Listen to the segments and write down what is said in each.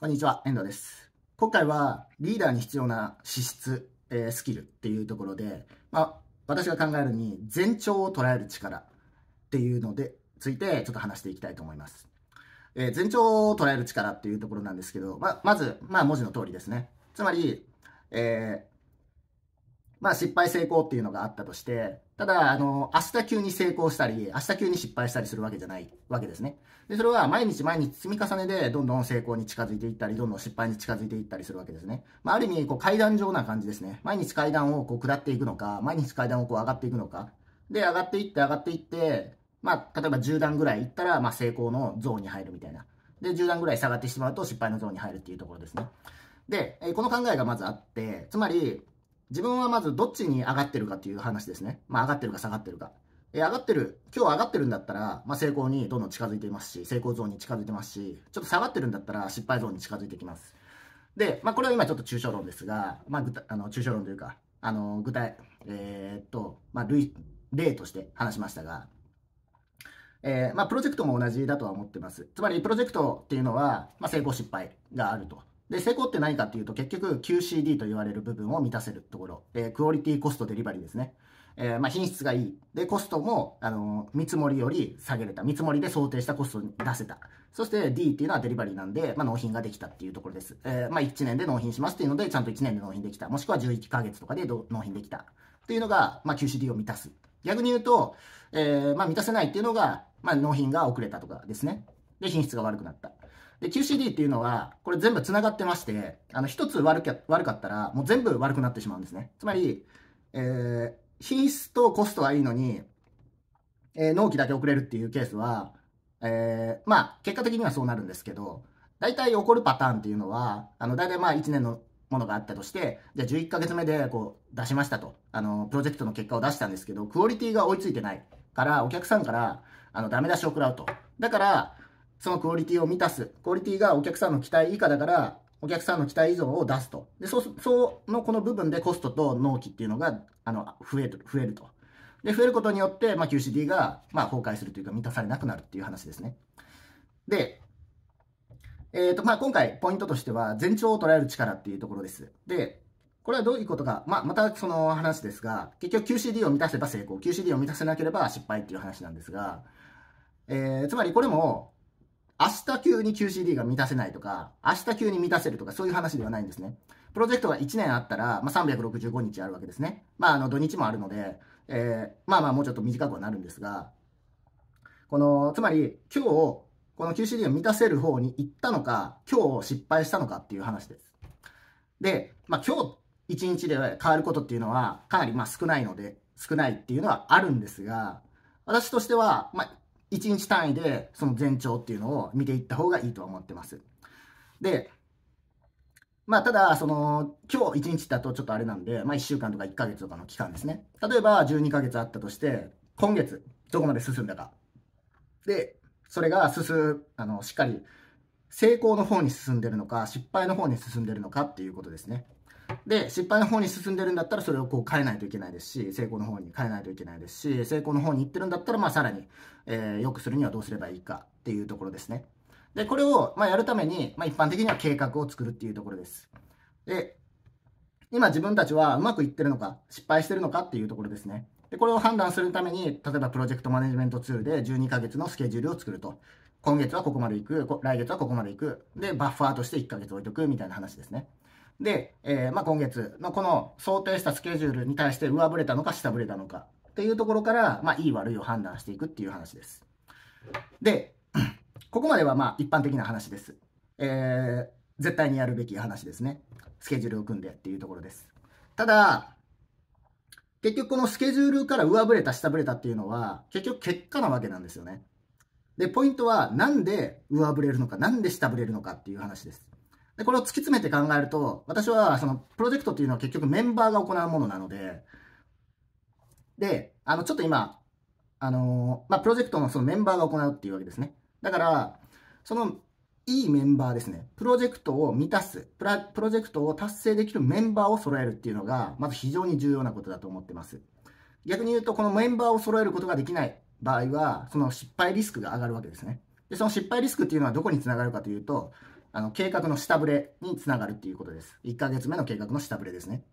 こんにちは、遠藤です。今回はリーダーに必要な資質、えースキルっていうところで、まあ、私が考えるに前兆を捉える力っていうので、ついてちょっと話していきたいと思います。えー前兆を捉える力っていうところなんですけど、ままず、まあ、文字の通りですね。つまり、えまあ失敗成功っていうのがあったとして、ただ、あの、明日急に成功したり、明日急に失敗したりするわけじゃないわけですね。で、それは毎日毎日積み重ねで、どんどん成功に近づいていったり、どんどん失敗に近づいていったりするわけですね。まあ、ある意味、こう、階段状な感じですね。毎日階段をこう下っていくのか、毎日階段をこう上がっていくのか。で、上がっていって、上がっていって、まあ、例えば10段ぐらいいったら、まあ、成功のゾーンに入るみたいな。で、10段ぐらい下がってしまうと失敗のゾーンに入るっていうところですね。で、この考えがまずあって、つまり、自分はまずどっちに上がってるかっていう話ですね。まあ上がってるか下がってるか。え上がってる、今日上がってるんだったら、まあ成功にどんどん近づいていますし、成功ゾーンに近づいてますし、ちょっと下がってるんだったら失敗ゾーンに近づいてきます。で、まあこれは今ちょっと抽象論ですが、まああの抽象論というか、あの具体、えーっと、まあ類、例として話しましたが、えーまあ、プロジェクトも同じだとは思ってます。つまり、プロジェクトっていうのは、まあ、成功失敗があると。で、成功って何かっていうと、結局 QCD と言われる部分を満たせるところ。えークオリティコストデリバリーですね。えーまあ、品質がいい。で、コストも、あの見積もりより下げれた。見積もりで想定したコストに出せた。そして D っていうのはデリバリーなんで、まあ、納品ができたっていうところです。えーまあ、1年で納品しますっていうので、ちゃんと1年で納品できた。もしくは11ヶ月とかで納品できた。っていうのが、まあ、QCD を満たす。逆に言うと、えーまあ、満たせないっていうのが、まあ、納品が遅れたとかですね。で、品質が悪くなった。で、QCD っていうのは、これ全部繋がってまして、あの、一つ悪か悪かったら、もう全部悪くなってしまうんですね。つまり、えー品質とコストはいいのに、えー納期だけ遅れるっていうケースは、えーまあ、結果的にはそうなるんですけど、大体起こるパターンっていうのは、あの、大体まあ1年のものがあったとして、じゃあ11ヶ月目でこう出しましたと。あの、プロジェクトの結果を出したんですけど、クオリティが追いついてないから、お客さんから、あの、ダメ出しを食らうと。だから、そのクオリティを満たす。クオリティがお客さんの期待以下だから、お客さんの期待以上を出すと。で、そう、そうのこの部分でコストと納期っていうのが、あの、増える、増えると。で、増えることによって、まあ、QCD が、まあ、崩壊するというか、満たされなくなるっていう話ですね。で、えっ、と、まあ、今回、ポイントとしては、前兆を捉える力っていうところです。で、これはどういうことか、まあ、またその話ですが、結局 QCD を満たせば成功、QCD を満たせなければ失敗っていう話なんですが、えーつまりこれも、明日急に QCD が満たせないとか、明日急に満たせるとか、そういう話ではないんですね。プロジェクトが1年あったら、まあ、365日あるわけですね。まあ、あの、土日もあるので、えーまあまあ、もうちょっと短くはなるんですが、この、つまり、今日、この QCD を満たせる方に行ったのか、今日失敗したのかっていう話です。で、まあ、今日一日で変わることっていうのは、かなりまあ少ないので、少ないっていうのはあるんですが、私としては、まあ、1日単位でその前兆っていうのを見ていった方がいいとは思ってます。で、まあ、ただ、その、今日1日だとちょっとあれなんで、まあ、1週間とか1ヶ月とかの期間ですね。例えば、12ヶ月あったとして、今月、どこまで進んだか。で、それが進む、あの、しっかり、成功の方に進んでるのか、失敗の方に進んでるのかっていうことですね。で、失敗の方に進んでるんだったら、それをこう変えないといけないですし、成功の方に変えないといけないですし、成功の方に行ってるんだったら、まあ、さらに、えー良くするにはどうすればいいかっていうところですね。で、これを、まあ、やるために、まあ、一般的には計画を作るっていうところです。で、今自分たちはうまくいってるのか、失敗してるのかっていうところですね。で、これを判断するために、例えばプロジェクトマネジメントツールで12ヶ月のスケジュールを作ると。今月はここまで行く、来月はここまで行く。で、バッファーとして1ヶ月置いとくみたいな話ですね。で、えーまあ、今月のこの想定したスケジュールに対して上振れたのか下振れたのかっていうところから、まあ、いい悪いを判断していくっていう話です。で、ここまではまあ一般的な話です。えー絶対にやるべき話ですね。スケジュールを組んでっていうところです。ただ、結局このスケジュールから上振れた下振れたっていうのは、結局結果なわけなんですよね。で、ポイントはなんで上振れるのか、なんで下振れるのかっていう話です。で、これを突き詰めて考えると、私はそのプロジェクトっていうのは結局メンバーが行うものなので、で、あの、ちょっと今、あのまあ、プロジェクトのそのメンバーが行うっていうわけですね。だから、その、いいメンバーですね。プロジェクトを満たす、プラプロジェクトを達成できるメンバーを揃えるっていうのが、まず非常に重要なことだと思ってます。逆に言うと、このメンバーを揃えることができない場合は、その失敗リスクが上がるわけですね。で、その失敗リスクっていうのはどこにつながるかというと、あの計画の下振れにつながるっていうことです。1ヶ月目の計画の下振れですね。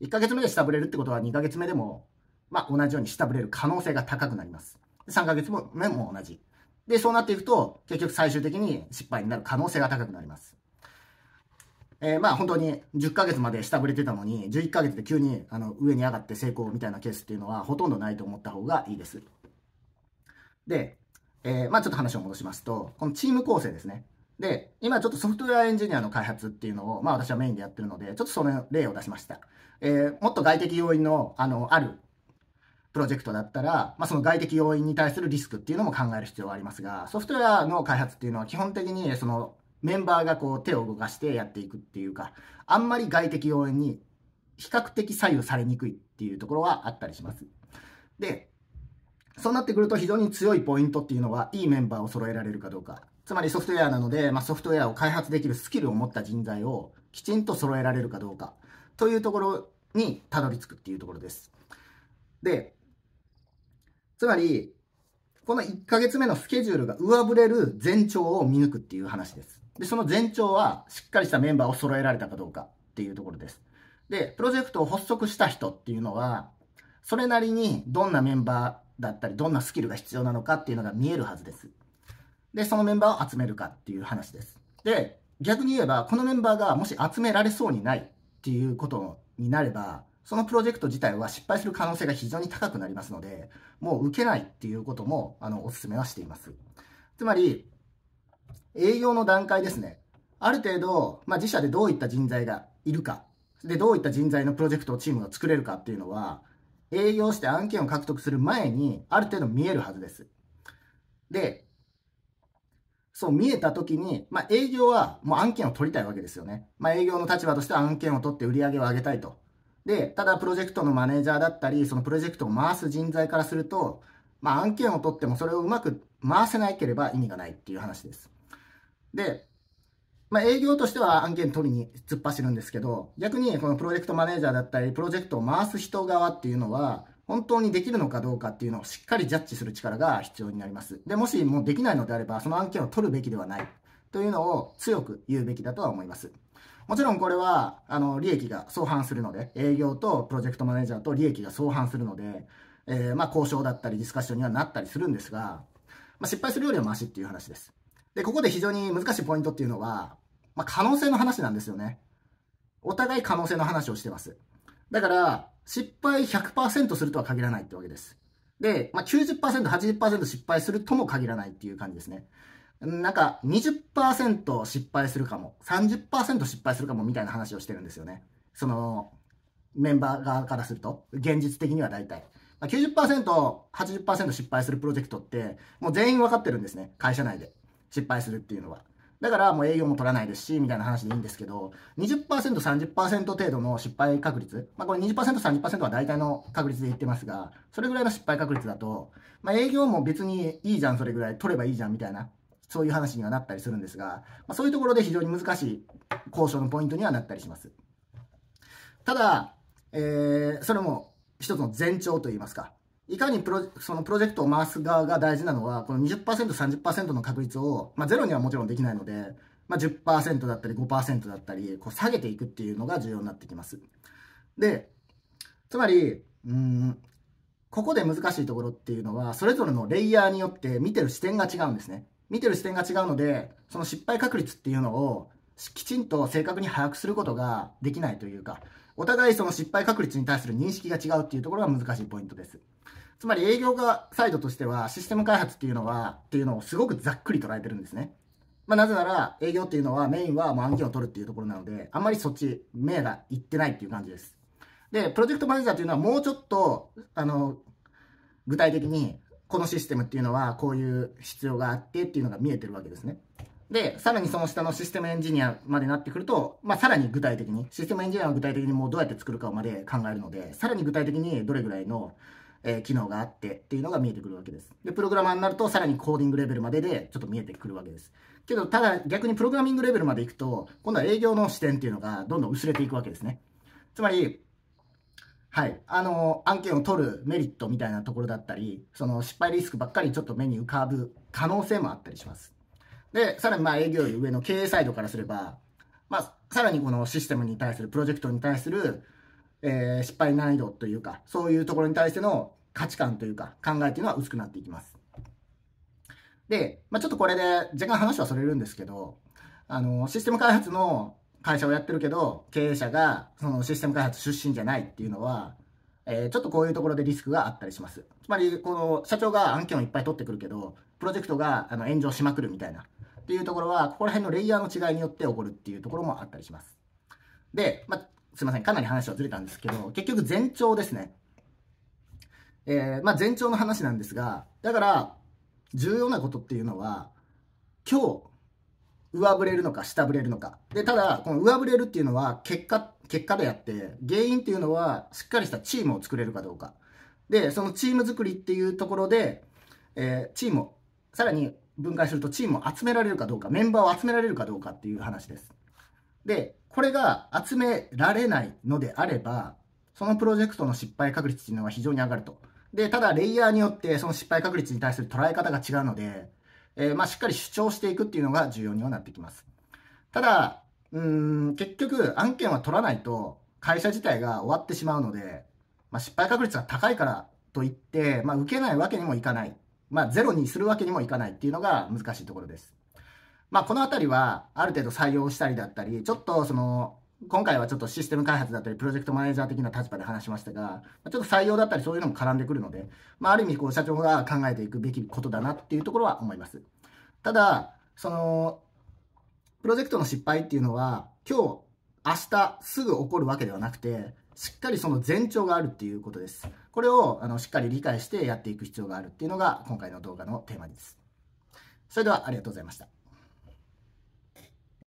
1ヶ月目で下振れるってことは2ヶ月目でも、まあ、同じように下振れる可能性が高くなります。3ヶ月目も同じ。で、そうなっていくと、結局最終的に失敗になる可能性が高くなります。えー、まあ本当に10ヶ月まで下振れてたのに、11ヶ月で急にあの上に上がって成功みたいなケースっていうのはほとんどないと思った方がいいです。で、えー、まあちょっと話を戻しますと、このチーム構成ですね。で、今ちょっとソフトウェアエンジニアの開発っていうのを、まあ私はメインでやってるので、ちょっとその例を出しました。えー、もっと外的要因の、あの、あるプロジェクトだったら、まあ、その外的要因に対するリスクっていうのも考える必要はありますが、ソフトウェアの開発っていうのは基本的にそのメンバーがこう手を動かしてやっていくっていうか、あんまり外的要因に比較的左右されにくいっていうところはあったりします。で、そうなってくると非常に強いポイントっていうのは、いいメンバーを揃えられるかどうか。つまりソフトウェアなので、まあ、ソフトウェアを開発できるスキルを持った人材をきちんと揃えられるかどうか。というところにたどり着くっていうところです。で、つまり、この1ヶ月目のスケジュールが上振れる前兆を見抜くっていう話です。で、その前兆はしっかりしたメンバーを揃えられたかどうかっていうところです。で、プロジェクトを発足した人っていうのは、それなりにどんなメンバーだったり、どんなスキルが必要なのかっていうのが見えるはずです。で、そのメンバーを集めるかっていう話です。で、逆に言えば、このメンバーがもし集められそうにないっていうことになれば、そのプロジェクト自体は失敗する可能性が非常に高くなりますので、もう受けないっていうことも、あの、お勧めはしています。つまり、営業の段階ですね。ある程度、まあ、自社でどういった人材がいるか、で、どういった人材のプロジェクトをチームが作れるかっていうのは、営業して案件を獲得する前に、ある程度見えるはずです。で、そう見えた時に、まあ、営業はもう案件を取りたいわけですよね。まあ、営業の立場としては案件を取って売り上げを上げたいと。で、ただプロジェクトのマネージャーだったり、そのプロジェクトを回す人材からすると、まあ案件を取ってもそれをうまく回せなければ意味がないっていう話です。で、まあ営業としては案件取りに突っ走るんですけど、逆にこのプロジェクトマネージャーだったり、プロジェクトを回す人側っていうのは、本当にできるのかどうかっていうのをしっかりジャッジする力が必要になります。で、もしもうできないのであれば、その案件を取るべきではないというのを強く言うべきだとは思います。もちろんこれは、あの、利益が相反するので、営業とプロジェクトマネージャーと利益が相反するので、えー、まあ、交渉だったりディスカッションにはなったりするんですが、まあ、失敗するよりはマシっていう話です。で、ここで非常に難しいポイントっていうのは、まあ、可能性の話なんですよね。お互い可能性の話をしてます。だから、失敗100%するとは限らないってわけです。で、まあ90%、80%失敗するとも限らないっていう感じですね。なんか20%失敗するかも、30%失敗するかもみたいな話をしてるんですよね。その、メンバー側からすると、現実的には大体。90%、80%失敗するプロジェクトって、もう全員分かってるんですね。会社内で。失敗するっていうのは。だからもう営業も取らないですし、みたいな話でいいんですけど、20%、30%程度の失敗確率、まあこれ20%、30%は大体の確率で言ってますが、それぐらいの失敗確率だと、まあ営業も別にいいじゃん、それぐらい取ればいいじゃん、みたいなそういう話にはなったりするんですが、まあ、そういうところで非常に難しい交渉のポイントにはなったりします。ただ、えー、それも一つの前兆といいますか、いかにプロそのプロジェクトを回す側が大事なのは、この20%、30%の確率を、まあ、ゼロにはもちろんできないので、まあ10%、だったり5%だったり、こう下げていくっていうのが重要になってきます。で、つまり、うん、ここで難しいところっていうのは、それぞれのレイヤーによって見てる視点が違うんですね。見てる視点が違うので、その失敗確率っていうのをきちんと正確に把握することができないというか、お互いその失敗確率に対する認識が違うっていうところが難しいポイントです。つまり営業側サイドとしてはシステム開発っていうのは、っていうのをすごくざっくり捉えてるんですね。まあ、なぜなら営業っていうのはメインはもう案件を取るっていうところなので、あんまりそっち目がいってないっていう感じです。で、プロジェクトマネージャーっていうのはもうちょっと、あの、具体的にこのシステムっていうのはこういう必要があってっていうのが見えてるわけですね。で、さらにその下のシステムエンジニアまでなってくると、まあ、さらに具体的に、システムエンジニアは具体的にもうどうやって作るかまで考えるので、さらに具体的にどれぐらいの、え、機能があってっていうのが見えてくるわけです。で、プログラマーになると、さらにコーディングレベルまででちょっと見えてくるわけです。けど、ただ逆にプログラミングレベルまで行くと、今度は営業の視点っていうのがどんどん薄れていくわけですね。つまり、はい。あの、案件を取るメリットみたいなところだったり、その失敗リスクばっかりちょっと目に浮かぶ可能性もあったりします。で、さらにまあ営業より上の経営サイドからすれば、まあ、さらにこのシステムに対する、プロジェクトに対する、えー、失敗難易度というか、そういうところに対しての価値観というか、考えっていうのは薄くなっていきます。で、まあ、ちょっとこれで若干話はそれるんですけど、あの、システム開発の会社をやってるけど、経営者がそのシステム開発出身じゃないっていうのは、えー、ちょっとこういうところでリスクがあったりします。つまり、この社長が案件をいっぱい取ってくるけど、プロジェクトがあの炎上しまくるみたいな、っていうところは、ここら辺のレイヤーの違いによって起こるっていうところもあったりします。で、まあ、すいません、かなり話はずれたんですけど、結局前兆ですね。えー、まあ前兆の話なんですが、だから、重要なことっていうのは、今日、上振れるのか下振れるのか。で、ただ、この上振れるっていうのは結果、結果であって、原因っていうのはしっかりしたチームを作れるかどうか。で、そのチーム作りっていうところで、えー、チームを、さらに分解するとチームを集められるかどうか、メンバーを集められるかどうかっていう話です。で、これが集められないのであれば、そのプロジェクトの失敗確率っていうのは非常に上がると。で、ただレイヤーによってその失敗確率に対する捉え方が違うので、えー、まあ、しっかり主張していくっていうのが重要にはなってきます。ただ、うん、結局案件は取らないと会社自体が終わってしまうので、まあ、失敗確率が高いからといって、まあ、受けないわけにもいかない。まあ、ゼロにするわけにもいかないっていうのが難しいところです。まあ、このあたりは、ある程度採用したりだったり、ちょっとその、今回はちょっとシステム開発だったり、プロジェクトマネージャー的な立場で話しましたが、ちょっと採用だったりそういうのも絡んでくるので、まあ、ある意味、こう、社長が考えていくべきことだなっていうところは思います。ただ、その、プロジェクトの失敗っていうのは、今日、明日すぐ起こるわけではなくて、しっかりその前兆があるっていうことです。これをあのしっかり理解してやっていく必要があるっていうのが今回の動画のテーマです。それではありがとうございました。